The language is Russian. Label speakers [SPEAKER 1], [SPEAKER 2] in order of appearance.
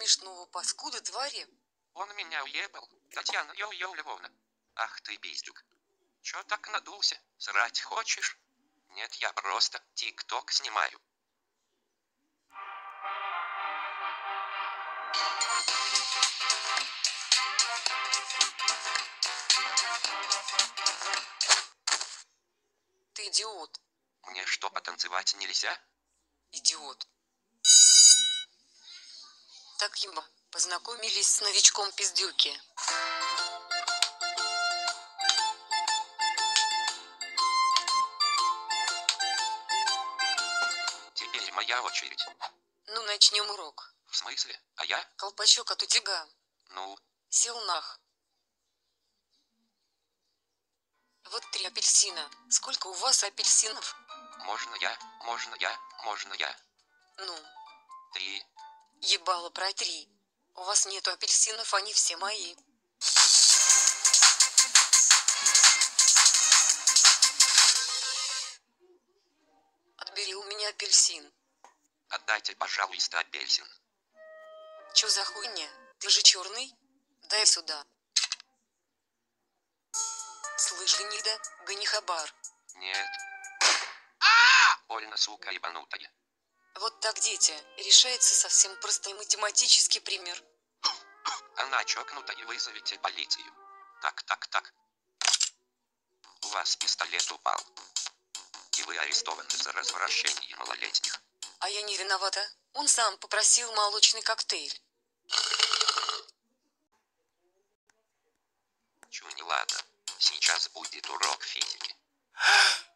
[SPEAKER 1] смешного паскуда твари?
[SPEAKER 2] Он меня уебал. Татьяна Йо-Йо Львовна. Ах ты, пиздюк. Чё так надулся? Срать хочешь? Нет, я просто тик-ток снимаю.
[SPEAKER 1] Ты идиот.
[SPEAKER 2] Мне что, потанцевать нельзя?
[SPEAKER 1] Идиот. Так ему познакомились с новичком пиздюки.
[SPEAKER 2] Теперь моя очередь.
[SPEAKER 1] Ну, начнем урок.
[SPEAKER 2] В смысле? А я?
[SPEAKER 1] Колпачок от утюга.
[SPEAKER 2] Ну,
[SPEAKER 1] Сел нах. Вот три апельсина. Сколько у вас апельсинов?
[SPEAKER 2] можно я, можно я, можно я.
[SPEAKER 1] Ну,
[SPEAKER 2] Три.
[SPEAKER 1] Ебало про три. У вас нету апельсинов, они все мои. Отбери у меня апельсин.
[SPEAKER 2] Отдайте, пожалуйста, апельсин.
[SPEAKER 1] Чё за хуйня? Ты же черный? Дай сюда. Слышь, гнида, гони хабар.
[SPEAKER 2] Нет. А! Больно, сука, ебанутая.
[SPEAKER 1] Вот так, дети, решается совсем простой математический пример.
[SPEAKER 2] Она чокнутая, вызовите полицию. Так, так, так. У вас пистолет упал. И вы арестованы за развращение малолетних.
[SPEAKER 1] А я не виновата. Он сам попросил молочный коктейль.
[SPEAKER 2] Чё не ладно. Сейчас будет урок физики.